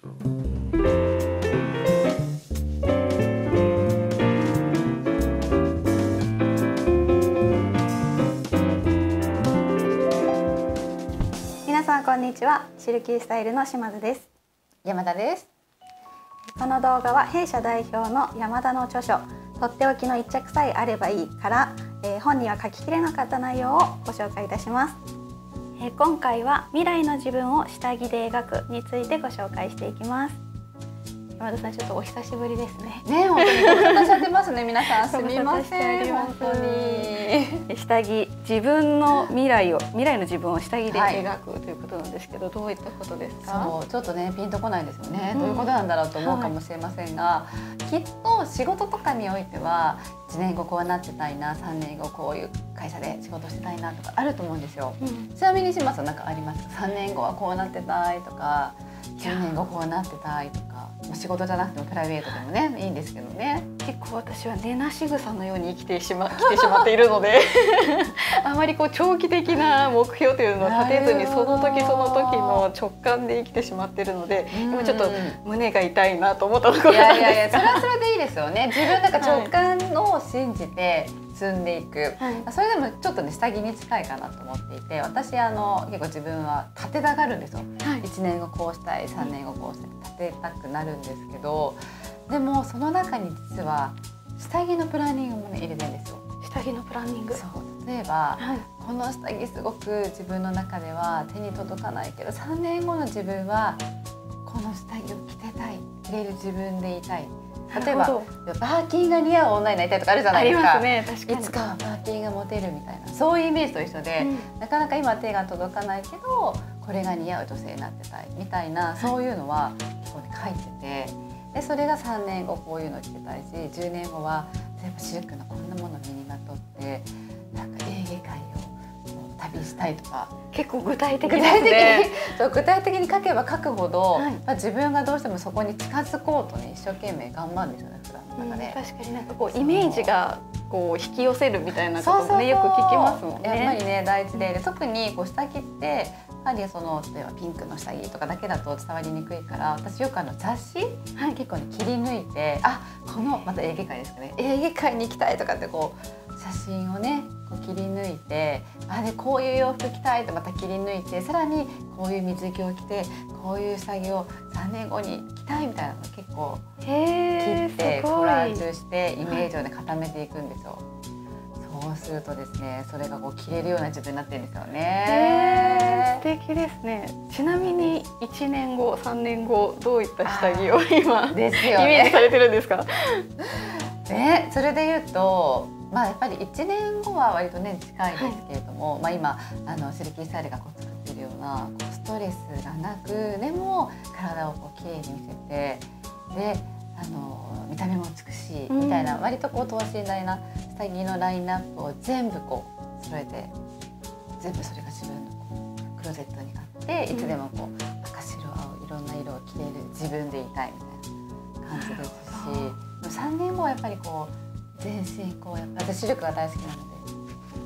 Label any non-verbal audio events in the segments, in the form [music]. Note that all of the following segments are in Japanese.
皆さんこんにちは。シルキースタイルの島津です。山田です。この動画は弊社代表の山田の著書とっておきの一着さえあればいいから、えー本には書ききれなかった内容をご紹介いたします、え今回は未来の自分を下着で描くについてご紹介していきます。山田さんちょっとお久しぶりですね。ね本当にご無沙汰しちゃってますね皆さん。[laughs] すみません本当に。下着自分の未来を未来の自分を下着ではい。描くということなんですけど、どういったことですか？そうちょっとねピンとこないですよね、うん。どういうことなんだろうと思うかもしれませんが、きっと仕事とかにおいては1年後こうなってたいな3年後こういう会社で仕事してたいなとかあると思うんですよ。うん。ちなみにします？なんかあります？か3年後はこうなってたいとか10年後こうなってたいとか。まあ仕事じゃなくてもプライベートでもねいいんですけどね。結構私は根なし草のように生きてしま [laughs] 来てしまっているので [laughs] あまりこう長期的な目標というのを立てずにその時その時の直感で生きてしまっているので今ちょっとうん胸が痛いなと思ったところいなんですやいやいやそれはそれでいいですよね。自分なんか直感を信じて積んでいく、はい。それでもちょっとね下着に近いかなと思っていて私あの結構自分は立てたがるんですよ。はい。1年後こうしたい3年後こうしたい立てたくなるんですけどでもその中に実は下着のプランニングもね入れてるんですよ。下着のプランニング。そう。例えばはい。この下着すごく自分の中では手に届かないけど3年後の自分はこの下着を着てたい着れる自分でいたい例えばなるほバーキンが似合う女になりたいとかあるじゃないですか。ますね。いつかはバーキンがモテるみたいな。そういうイメージと一緒で、うん。なかなか今手が届かないけどこれが似合う女性になってたいみたいなそういうのは結構ね書いててでそれが3年後こういうの着てたいし10年後は例えばシルクのこんなもの身にまとってなんかエーゲ海を旅したいとか。結構具体的具です体的にねそう具体的に書けば書くほど、はい。まあ、自分がどうしてもそこに近づこうとね一生懸命頑張るんですよね普段うんの中で。確かになんかこうイメージがこう引き寄せるみたいなこともねよく聞きますもんね。やっぱりね大事で。で特にこう下着ってやはりその例えばピンクの下着とかだけだと伝わりにくいから私よくあの雑誌、はい結構ね切り抜いてあこのまたエーゲ海ですかねエーゲ海に行きたいとかってこう写真をねこう切り抜いてあでこういう洋服着たいとまた切り抜いてさらにこういう水着を着てこういう下着を3年後に着たいみたいなの結構切ってコラージュしてイメージをね固めていくんですよ。そうするとですね、それがこう着れるような自分になってるんですよへーね。素敵ですね。ちなみに1年後、3年後どういった下着を今イですよね。メージされてるんですか？[laughs] ね、それで言うと、まあやっぱり1年後は割とね近いですけれども、まあ今あのシルキースタイルがこう作っているようなこうストレスがなくでも体をこう綺麗に見せてであの見た目も美しいみたいな、うん割とこう等身大な下着のラインナップを全部こう揃えて全部それが自分のこうクローゼットにあって、うん。いつでもこう赤白青いろんな色を着れる自分でいたいみたいな感じですしなるほでも3年後はやっぱりこう全身こうやっぱ私シルクが大好きなのでこ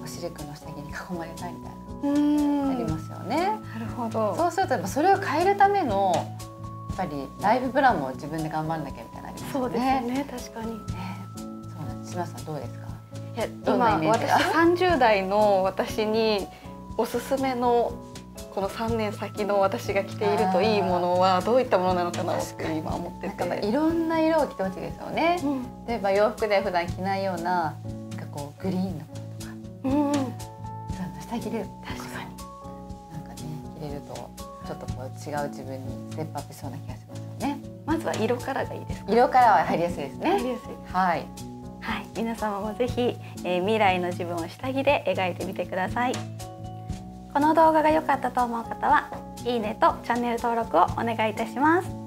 うシルクの下着に囲まれたいみたいなうーん。ありますよね。なるほど。そうするとやっぱそれを変えるためのやっぱりライフプランも自分で頑張らなきゃみたいなそう。ですよね。確かに。ねそうなんです。島さんどうですか？いや今私イメージが？30代の私におすすめのこの3年先の私が着ているといいものはどういったものなのかなって今思ってて。いろんな色を着てほしいですよね。うん例えば洋服で普段着ないようななんかこうグリーンのものとかうん下着で確かに。なんかね着れるとちょっとこう違う自分にステップアップしそうな気がします。まずは色からがいいですか？色からは入りやすいですね。わかりやすいはい。はい、皆様もぜひ、えー未来の自分を下着で描いてみてください。この動画が良かったと思う方は、いいねとチャンネル登録をお願いいたします。